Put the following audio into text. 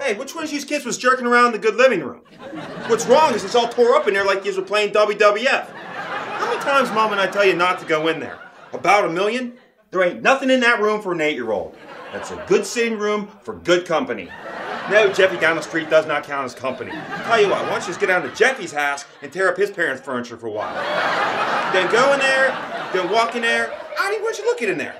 Hey, which one of these kids was jerking around in the good living room? What's wrong is it's all tore up in there like you were playing WWF. How many times, Mom, and I tell you not to go in there? About a million? There ain't nothing in that room for an eight-year-old. That's a good sitting room for good company. No, Jeffy down the street does not count as company. I Tell you what, why don't you just get down to Jeffy's house and tear up his parents' furniture for a while? then go in there, then walk in there. I don't even want you looking in there.